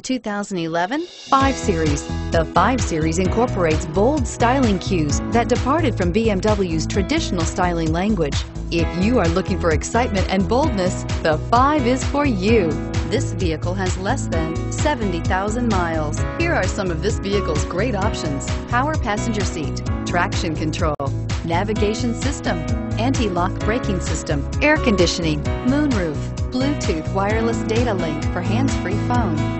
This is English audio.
The 2011 5 Series. The 5 Series incorporates bold styling cues that departed from BMW's traditional styling language. If you are looking for excitement and boldness, the 5 is for you. This vehicle has less than 70,000 miles. Here are some of this vehicle's great options. Power passenger seat, traction control, navigation system, anti-lock braking system, air conditioning, moonroof, Bluetooth wireless data link for hands-free phone,